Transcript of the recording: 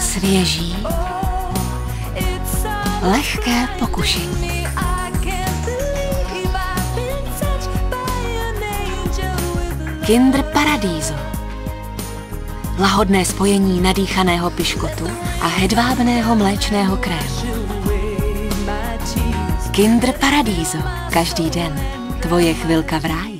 Svěží, lehké pokušení. Kinder Paradiso. Lahodné spojení nadýchaného piškotu a hedvábného mléčného krému. Kinder Paradiso. Každý den. Tvoje chvilka v ráji.